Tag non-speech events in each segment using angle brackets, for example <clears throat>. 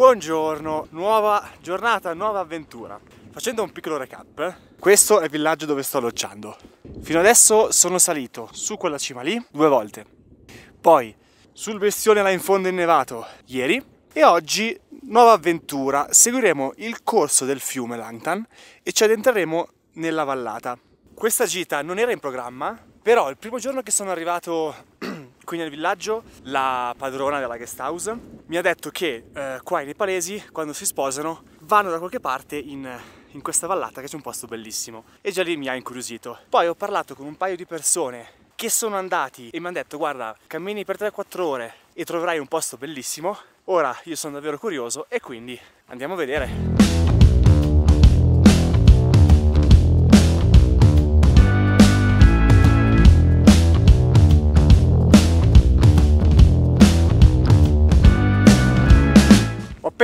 Buongiorno, nuova giornata, nuova avventura. Facendo un piccolo recap, questo è il villaggio dove sto alloggiando. Fino adesso sono salito su quella cima lì due volte. Poi sul bestione là in fondo innevato ieri e oggi nuova avventura. Seguiremo il corso del fiume Langtan e ci addentreremo nella vallata. Questa gita non era in programma, però il primo giorno che sono arrivato <clears throat> qui nel villaggio, la padrona della guest house mi ha detto che eh, qua i nepalesi, quando si sposano, vanno da qualche parte in, in questa vallata che c'è un posto bellissimo. E già lì mi ha incuriosito. Poi ho parlato con un paio di persone che sono andati e mi hanno detto guarda, cammini per 3-4 ore e troverai un posto bellissimo. Ora io sono davvero curioso e quindi andiamo a vedere.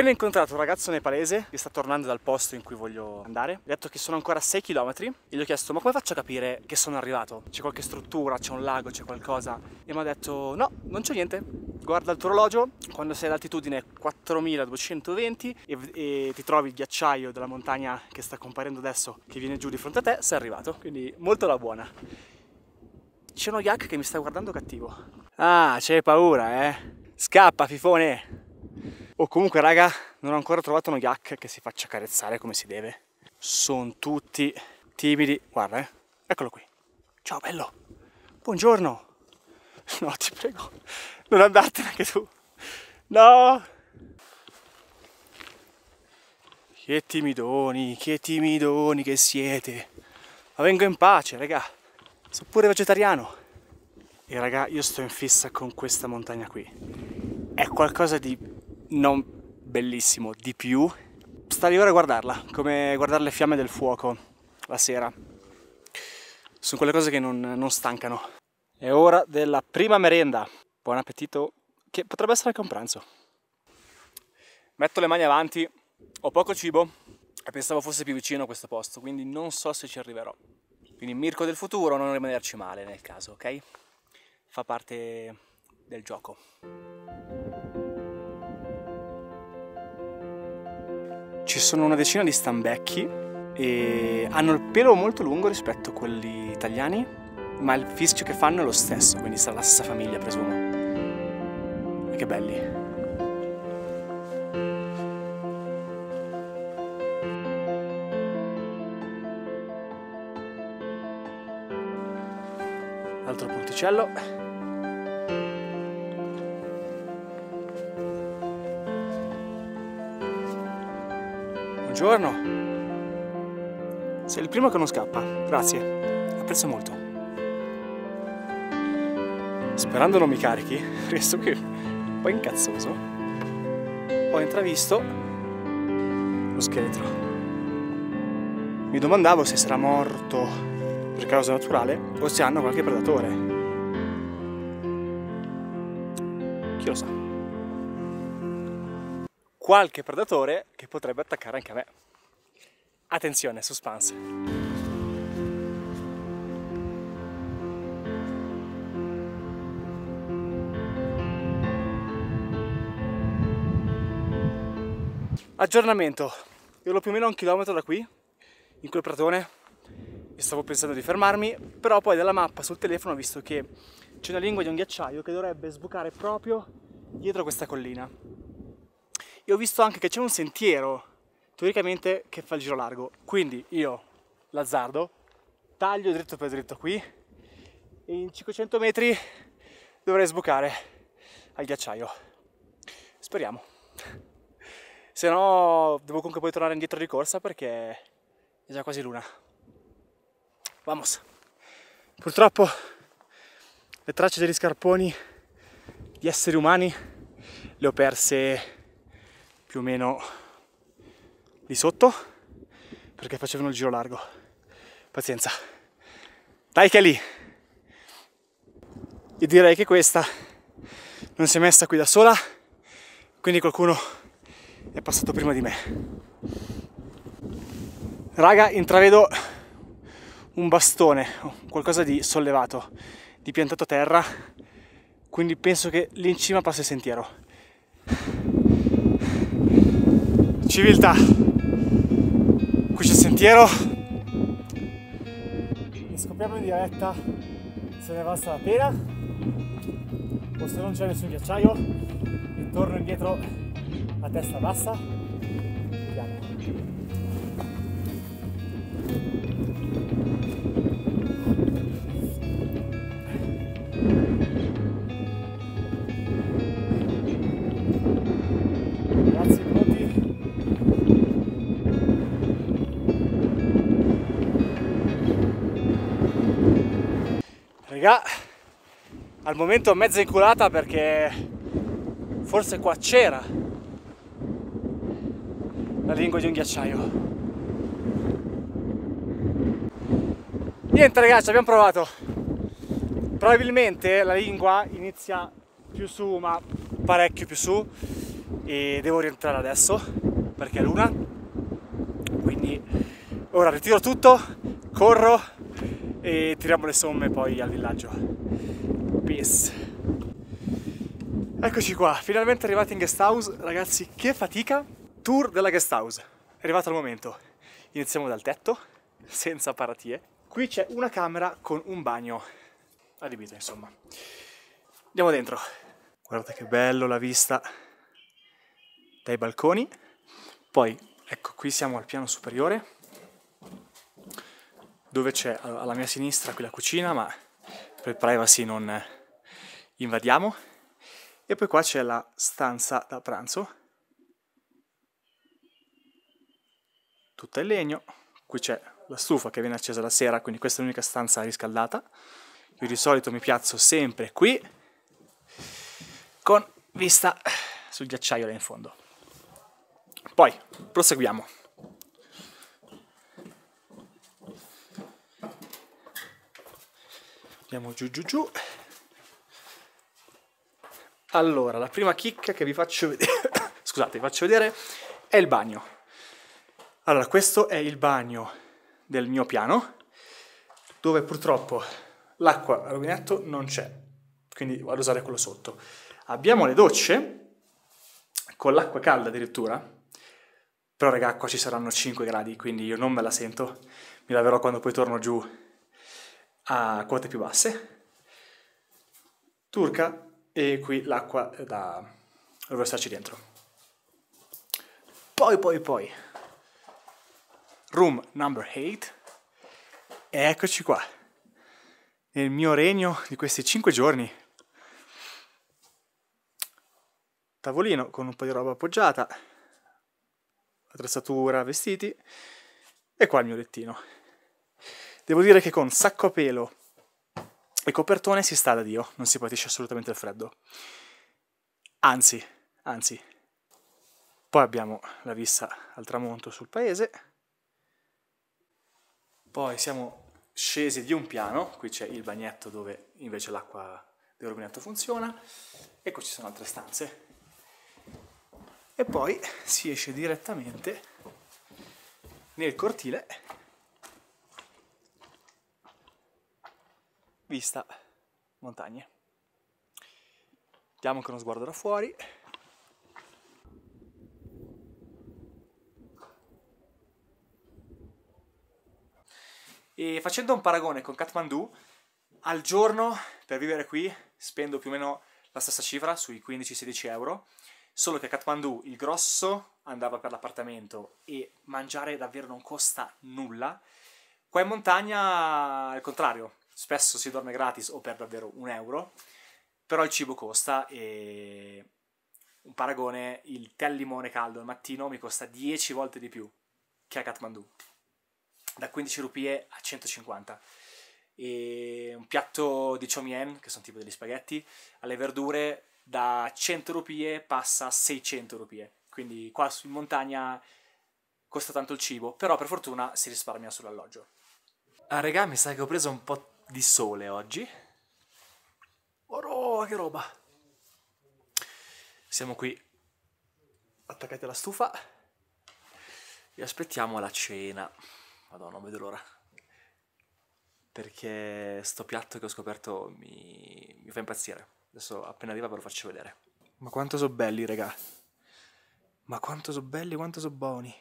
Appena incontrato un ragazzo nepalese che sta tornando dal posto in cui voglio andare. Mi ha detto che sono ancora 6 km e gli ho chiesto ma come faccio a capire che sono arrivato? C'è qualche struttura, c'è un lago, c'è qualcosa? E mi ha detto no, non c'è niente. Guarda il tuo orologio, quando sei ad altitudine 4220 e, e ti trovi il ghiacciaio della montagna che sta comparendo adesso, che viene giù di fronte a te, sei arrivato. Quindi molto la buona. C'è uno yak che mi sta guardando cattivo. Ah, c'hai paura, eh? Scappa, fifone! O comunque raga, non ho ancora trovato uno yak che si faccia carezzare come si deve. Sono tutti timidi. Guarda, eh. Eccolo qui. Ciao bello. Buongiorno. <laughs> No, ti prego. Non andartene anche tu. No. Che timidoni, che timidoni che siete. Ma vengo in pace, raga. Sono pure vegetariano. E raga, io sto in fissa con questa montagna qui. È qualcosa di non bellissimo di più. Sta lì ora a guardarla, come guardare le fiamme del fuoco la sera. Sono quelle cose che non, non stancano. È ora della prima merenda. Buon appetito, che potrebbe essere anche un pranzo. Metto le mani avanti, ho poco cibo e pensavo fosse più vicino a questo posto, quindi non so se ci arriverò. Quindi Mirko del futuro, non rimanerci male nel caso, ok? Fa parte del gioco. Ci sono una decina di stambecchi e hanno il pelo molto lungo rispetto a quelli italiani, ma il fischio che fanno è lo stesso, quindi sarà la stessa famiglia, presumo. E che belli. Altro ponticello. Buongiorno. Sei il primo che non scappa. Grazie. Apprezzo molto. Sperando non mi carichi, <laughs> resto qui un po' incazzoso. Ho intravisto lo scheletro. Mi domandavo se sarà morto per causa naturale o se hanno qualche predatore. Chi lo sa? Qualche predatore che potrebbe attaccare anche a me. Attenzione, suspense. Aggiornamento. Io ero più o meno a un chilometro da qui, in quel pratone, e stavo pensando di fermarmi, però poi dalla mappa sul telefono ho visto che c'è una lingua di un ghiacciaio che dovrebbe sbucare proprio dietro questa collina e ho visto anche che c'è un sentiero teoricamente che fa il giro largo. Quindi io l'azzardo taglio dritto per dritto qui e in 500 metri dovrei sbucare al ghiacciaio. Speriamo. Se no devo comunque poi tornare indietro di corsa perché è già quasi luna. Vamos. Purtroppo le tracce degli scarponi di esseri umani le ho perse più o meno di sotto perché facevano il giro largo. Pazienza. Dai che è lì. Io direi che questa non si è messa qui da sola, quindi qualcuno è passato prima di me. Raga, intravedo un bastone, qualcosa di sollevato, di piantato a terra, quindi penso che lì in cima passi il sentiero. Civiltà. Qui c'è il sentiero. E scopriamo in diretta se ne basta la pena o se non c'è nessun ghiacciaio e torno indietro a testa bassa. Vediamo. Raga, al momento mezza inculata perché forse qua c'era la lingua di un ghiacciaio. Niente ragazzi, abbiamo provato. Probabilmente la lingua inizia più su, ma parecchio più su e devo rientrare adesso perché è l'una. Quindi ora ritiro tutto, corro e tiriamo le somme poi al villaggio. Peace. Eccoci qua, finalmente arrivati in guest house. Ragazzi, che fatica! Tour della guest house. È arrivato il momento. Iniziamo dal tetto, senza paratie. Qui c'è una camera con un bagno adibito, insomma. Andiamo dentro. Guardate che bello la vista dai balconi. Poi, ecco, qui siamo al piano superiore dove c'è alla mia sinistra qui la cucina, ma per privacy non invadiamo. E poi qua c'è la stanza da pranzo, tutta in legno. Qui c'è la stufa che viene accesa la sera, quindi questa è l'unica stanza riscaldata. Io di solito mi piazzo sempre qui, con vista sul ghiacciaio là in fondo. Poi proseguiamo. Andiamo giù giù giù. Allora, la prima chicca che vi faccio vedere, <coughs> scusate, vi faccio vedere è il bagno. Allora, questo è il bagno del mio piano, dove purtroppo l'acqua al rubinetto non c'è, quindi vado a usare quello sotto. Abbiamo le docce, con l'acqua calda addirittura, però raga, qua ci saranno 5 gradi, quindi io non me la sento, mi laverò quando poi torno giù a quote più basse. Turca e qui l'acqua da versarci dentro. Poi, poi, poi, room number 8 e eccoci qua, nel mio regno di questi 5 giorni. Tavolino con un po' di roba appoggiata, attrezzatura, vestiti e qua il mio lettino. Devo dire che con sacco a pelo e copertone si sta da Dio, non si patisce assolutamente il freddo. Anzi, anzi. Poi abbiamo la vista al tramonto sul paese. Poi siamo scesi di un piano, qui c'è il bagnetto dove invece l'acqua del rubinetto funziona. E ci sono altre stanze. E poi si esce direttamente nel cortile vista montagne. Diamo anche uno sguardo da fuori. E facendo un paragone con Kathmandu, al giorno per vivere qui spendo più o meno la stessa cifra, sui 15-16 euro, solo che a Kathmandu il grosso andava per l'appartamento e mangiare davvero non costa nulla. Qua in montagna al contrario, spesso si dorme gratis o per davvero un euro, però il cibo costa e un paragone, il tè al limone caldo al mattino mi costa 10 volte di più che a Kathmandu, da 15 rupie a 150. E un piatto di chomien, che sono tipo degli spaghetti, alle verdure da 100 rupie passa a 600 rupie. Quindi qua in montagna costa tanto il cibo, però per fortuna si risparmia sull'alloggio. Ah, regà, mi sa che ho preso un po' di sole oggi. Oh, che roba! Siamo qui attaccati alla stufa e aspettiamo la cena. Madonna, non vedo l'ora. Perché sto piatto che ho scoperto mi, mi fa impazzire. Adesso appena arriva ve lo faccio vedere. Ma quanto sono belli, regà. Ma quanto sono belli, quanto sono buoni.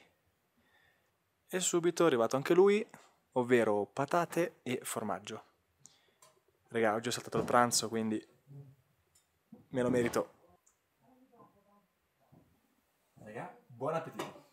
E subito è arrivato anche lui, ovvero patate e formaggio. Raga, oggi ho saltato il pranzo, quindi me lo merito. Raga, buon appetito.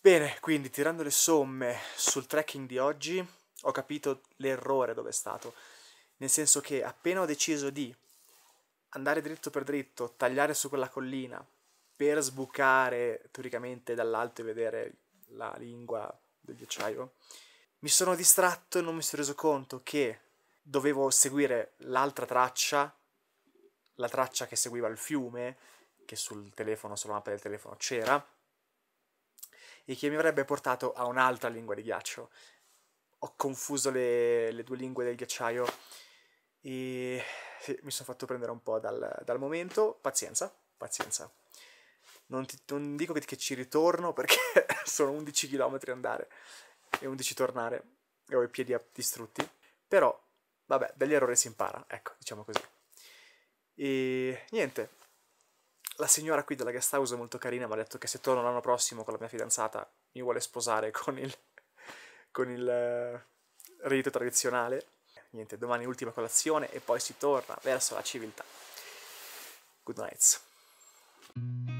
Bene, quindi tirando le somme sul trekking di oggi, ho capito l'errore dove è stato. Nel senso che appena ho deciso di andare dritto per dritto, tagliare su quella collina per sbucare teoricamente dall'alto e vedere la lingua del ghiacciaio, mi sono distratto e non mi sono reso conto che dovevo seguire l'altra traccia, la traccia che seguiva il fiume, che sul telefono, sulla mappa del telefono c'era, e che mi avrebbe portato a un'altra lingua di ghiaccio. Ho confuso le, le due lingue del ghiacciaio e mi sono fatto prendere un po' dal, dal momento. Pazienza, pazienza. Non, ti, non dico che, ci ritorno <laughs> perché sono 11 km andare e 11 tornare e ho i piedi distrutti. Però, vabbè, dagli errori si impara, ecco, diciamo così. E niente, la signora qui della guest house è molto carina, mi ha detto che se torno l'anno prossimo con la mia fidanzata mi vuole sposare con il, con il uh, rito tradizionale niente, domani ultima colazione e poi si torna verso la civiltà. Good nights.